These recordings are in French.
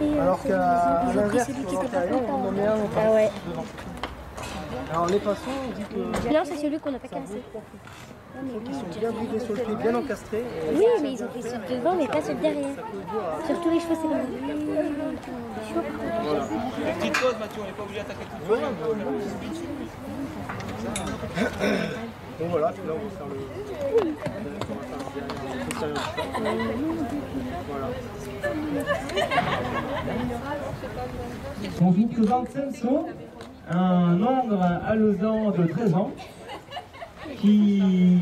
Et, euh, Alors c'est- qu'à l'inverse, on en met un au Ah ouais. devant. Alors les passants, on dit que Non, c'est celui qu'on n'a pas cassé. ils sont bien bridés sur le pied, bien encastrés. Oui, mais ils ont pris ceux de devant, mais pas ceux de derrière. Sur tous les cheveux, c'est comme. Petite pause, Mathieu, on n'est pas obligé d'attaquer tout de suite. Bon voilà, puis là on va faire le... Voilà. On vous présente Senso, un ogre alezan de 13 ans qui,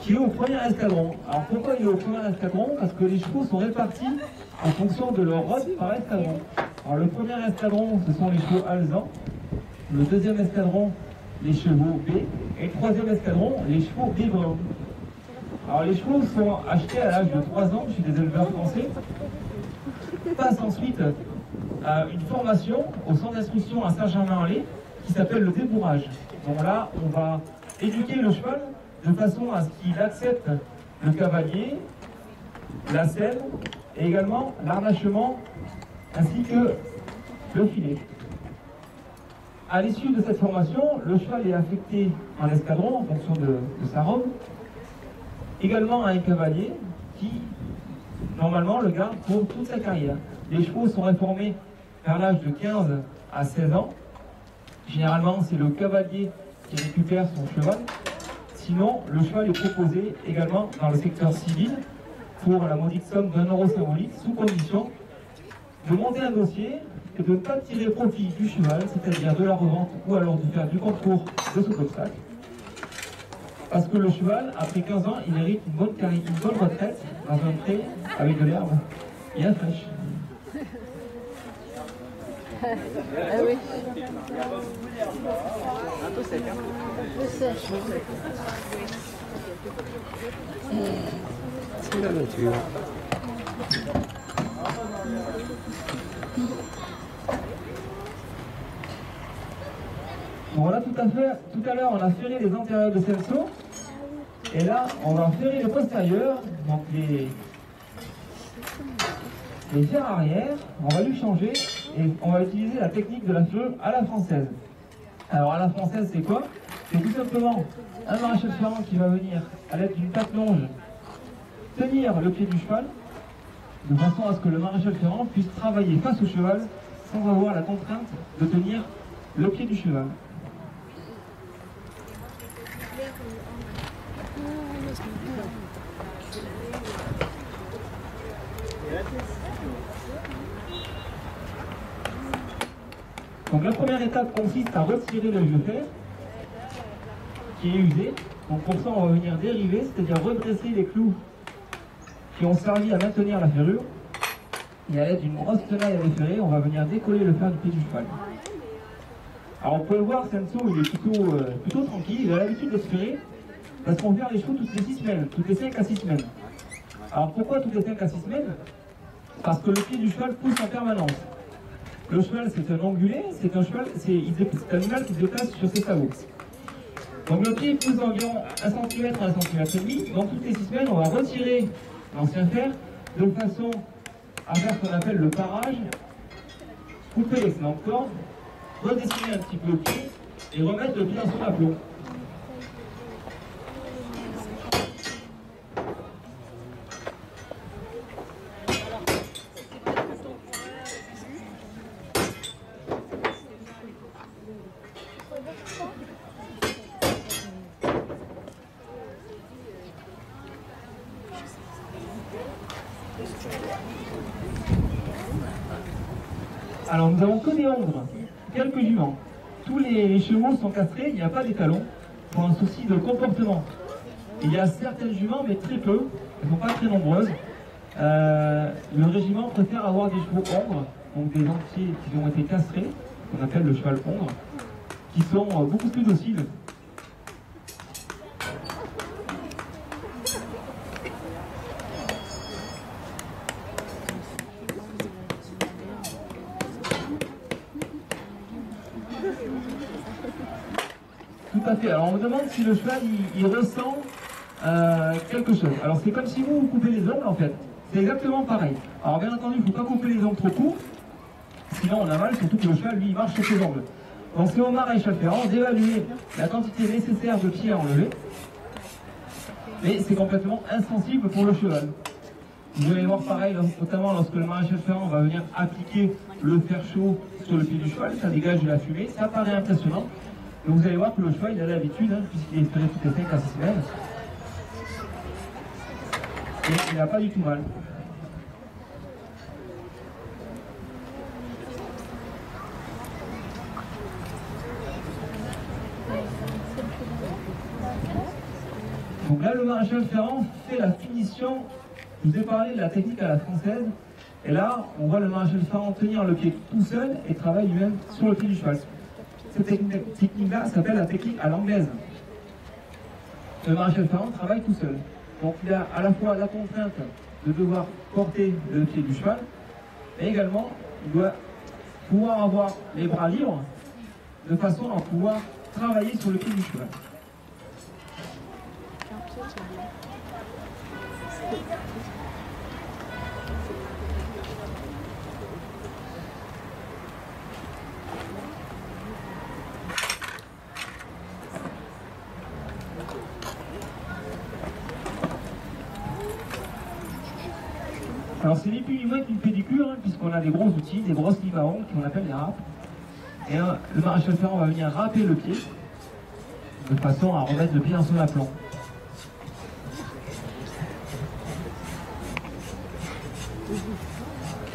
qui est au premier escadron. Alors pourquoi il est au premier escadron? Parce que les chevaux sont répartis en fonction de leur route par escadron. Alors le premier escadron, ce sont les chevaux alezans. Le deuxième escadron, les chevaux B. Et le troisième escadron, les chevaux bruns. Alors les chevaux sont achetés à l'âge de 3 ans chez des éleveurs français passe ensuite à une formation au centre d'instruction à Saint-Germain-en-Laye qui s'appelle le débourrage. Donc là, on va éduquer le cheval de façon à ce qu'il accepte le cavalier, la selle et également l'arnachement ainsi que le filet. À l'issue de cette formation, le cheval est affecté en escadron en fonction de sa robe, également à un cavalier qui normalement le garde pour toute sa carrière. Les chevaux sont réformés vers l'âge de 15 à 16 ans. Généralement, c'est le cavalier qui récupère son cheval. Sinon, le cheval est proposé également dans le secteur civil pour la modique somme d'un euro sous condition de monter un dossier et de ne pas tirer profit du cheval, c'est-à-dire de la revente ou alors de faire du concours de cet obstacle. Parce que le cheval, après 15 ans, il hérite une bonne, carri- une bonne retraite dans un pré avec de l'herbe bien fraîche. C'est la nature. Bon là tout à fait, tout à l'heure on a ferré les antérieurs de Celso et là on va ferrer les postérieurs, donc les, les fers arrière, on va lui changer et on va utiliser la technique de la ferrure à la française. Alors à la française c'est quoi? C'est tout simplement un maréchal ferrant qui va venir à l'aide d'une patte longe tenir le pied du cheval de façon à ce que le maréchal ferrant puisse travailler face au cheval sans avoir la contrainte de tenir le pied du cheval. Donc la première étape consiste à retirer le vieux fer qui est usé. Donc pour ça on va venir dériver, c'est-à-dire redresser les clous qui ont servi à maintenir la ferrure. Et à l'aide d'une grosse tenaille à déferrer, on va venir décoller le fer du pied du cheval. Alors on peut le voir, Senso il est plutôt, euh, plutôt tranquille, il a l'habitude de se ferrer parce qu'on fait les chevaux toutes les 6 semaines, toutes les 5 à 6 semaines. Alors pourquoi toutes les 5 à 6 semaines? Parce que le pied du cheval pousse en permanence. Le cheval, c'est un ongulé, c'est un cheval, c'est animal qui se déplace sur ses sabots. Donc le pied pousse d'environ 1 cm à 1 cm et demi. Donc toutes les 6 semaines, on va retirer l'ancien fer de façon à faire ce qu'on appelle le parage, couper l'excellent corde, redessiner un petit peu le pied et remettre le pied dans son aplomb. Alors nous avons que des hongres, quelques juments. Tous les, chevaux sont castrés, il n'y a pas d'étalon pour un souci de comportement. Il y a certaines juments, mais très peu, elles ne sont pas très nombreuses. Euh, le régiment préfère avoir des chevaux hongres, donc des entiers qui ont été castrés, qu'on appelle le cheval hongre, qui sont euh, beaucoup plus dociles. Tout à fait. Alors on me demande si le cheval il, ressent euh, quelque chose. Alors c'est comme si vous, vous coupez les ongles en fait. c'est exactement pareil. Alors bien entendu, il ne faut pas couper les ongles trop courts, sinon on a mal, surtout que le cheval, lui, il marche sur ses ongles. Donc c'est au maréchal ferrant d'évaluer la quantité nécessaire de pieds à enlever, mais c'est complètement insensible pour le cheval. Vous allez voir pareil, notamment lorsque le maréchal ferrant va venir appliquer le fer chaud sur le pied du cheval, ça dégage de la fumée, ça paraît impressionnant. Et vous allez voir que le cheval, il a l'habitude, hein, puisqu'il est espéré toutes les 5 à 6 semaines. Et il n'a pas du tout mal. Donc là, le maréchal Ferrand fait la finition. Je vous ai parlé de la technique à la française. Et là, on voit le maréchal Ferrand tenir le pied tout seul et travailler lui-même sur le pied du cheval. Cette technique-là s'appelle la technique à l'anglaise. Le maréchal Ferrand travaille tout seul. Donc il a à la fois la contrainte de devoir porter le pied du cheval, mais également il doit pouvoir avoir les bras libres de façon à pouvoir travailler sur le pied du cheval. Alors c'est ni plus ni moins qu'une pédicure, hein, puisqu'on a des gros outils, des grosses limes à ongles qu'on appelle les râpes. Et euh, le maréchal ferrant va venir râper le pied, de façon à remettre le pied dans son aplomb.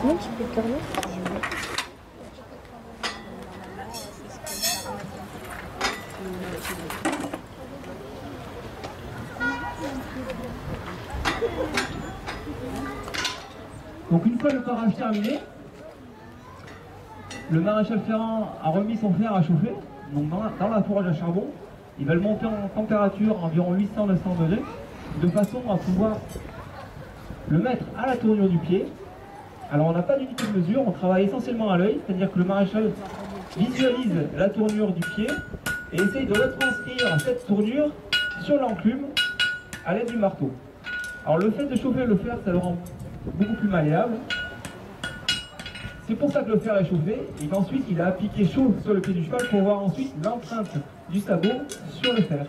Comment tu peux tourner Donc une fois le parage terminé, le maréchal ferrant a remis son fer à chauffer, donc dans la, fourrage à charbon, il va le monter en température à environ 800-900 degrés, de façon à pouvoir le mettre à la tournure du pied. Alors on n'a pas d'unité de mesure, on travaille essentiellement à l'œil, c'est-à-dire que le maréchal visualise la tournure du pied et essaye de retranscrire cette tournure sur l'enclume à l'aide du marteau. Alors le fait de chauffer le fer, ça le rend beaucoup plus malléable. C'est pour ça que le fer est chauffé et qu'ensuite il a appliqué chaud sur le pied du cheval pour voir ensuite l'empreinte du sabot sur le fer.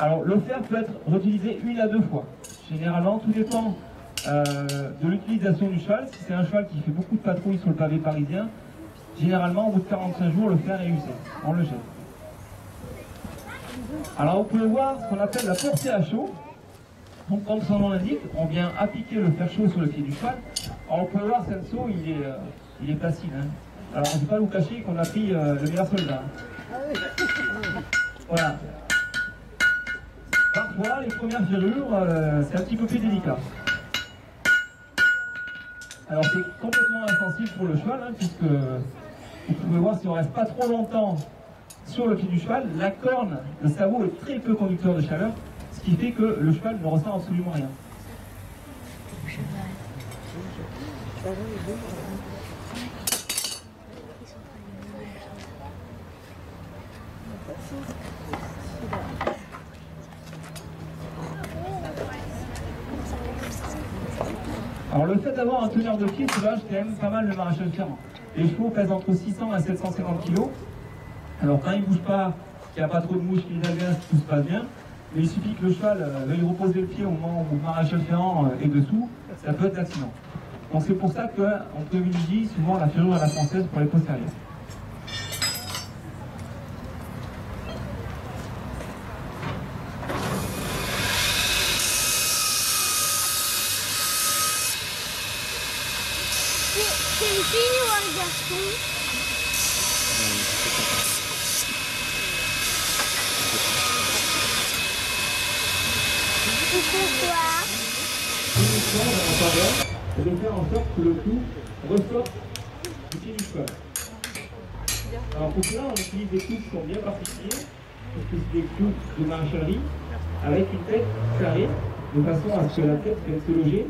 Alors le fer peut être réutilisé une à deux fois. Généralement, tout dépend euh, de l'utilisation du cheval. Si c'est un cheval qui fait beaucoup de patrouilles sur le pavé parisien, généralement au bout de 45 jours, le fer est usé. On le jette. Alors vous pouvez voir ce qu'on appelle la portée à chaud. Donc comme son nom l'indique, on vient appliquer le fer chaud sur le pied du cheval. Alors vous pouvez voir Senso, il est, euh, il est facile. hein. Alors on ne peut pas vous cacher qu'on a pris euh, le meilleur soldat. Voilà. Parfois, les premières ferrures, euh, c'est un petit peu plus délicat. Alors c'est complètement insensible pour le cheval, hein, puisque vous pouvez voir si on reste pas trop longtemps sur le pied du cheval, la corne, le sabot est très peu conducteur de chaleur, ce qui fait que le cheval ne ressent absolument rien. Alors le fait d'avoir un teneur de pied soulage quand même pas mal le maréchal ferrant. Les chevaux pèsent entre 600 et 750 kg. Alors quand ils ne bougent pas, qu'il n'y a pas trop de mouches qui les agacent, tout se passe bien. Mais il suffit que le cheval euh, veuille reposer le pied au moment où le maréchal ferrant euh, est dessous, ça peut être l'accident. Donc c'est pour ça qu'on privilégie souvent la ferrure à la française pour les postérieurs. fille ou un garçon Il fait quoi Et de faire en sorte que le tout ressorte du pied du cheval. Alors pour cela, on utilise des clous qui sont bien particuliers, parce que c'est des clous de maréchalerie, avec une tête carrée, de façon à ce que la tête vienne se loger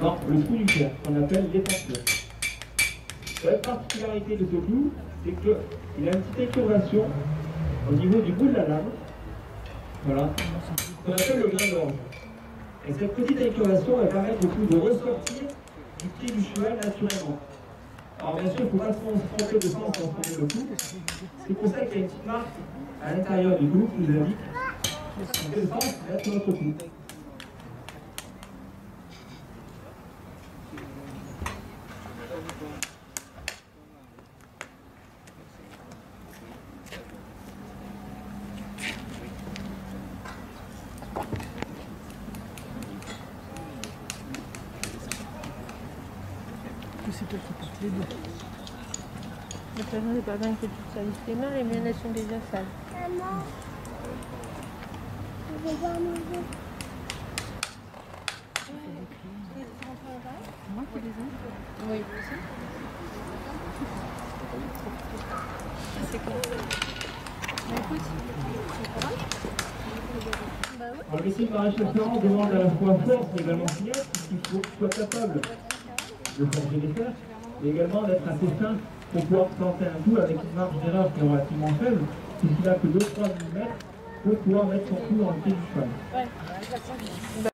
dans le trou du fer, qu'on appelle l'épanceur. La particularité de ce clou, c'est qu'il a une petite incurvation au niveau du bout de la lame, voilà, qu'on appelle le grain d'orge. Et cette petite incurvation va permettre clou de ressortir du pied du cheval naturellement. Alors bien sûr, il ne faut pas se tromper de sens quand on le clou. C'est pour ça qu'il y a une petite marque à l'intérieur du clou qui nous indique dans quel sens mettre notre clou. C'est toi qui portes les deux. De toute façon, c'est pas bien que tu te salisses les mains, les miennes elles sont déjà sales. Maman, je vais voir manger. Moi qui les ai Oui. C'est quoi? Alors, le métier de maréchal ferrant demande à la fois force mais également finesse, puisqu'il faut qu'il soit capable des fers, et également d'être assez fin pour pouvoir planter un coup avec une marge d'erreur qui est relativement faible, puisqu'il n'a que 2-3 mm pour pouvoir mettre son coup dans le pied du cheval.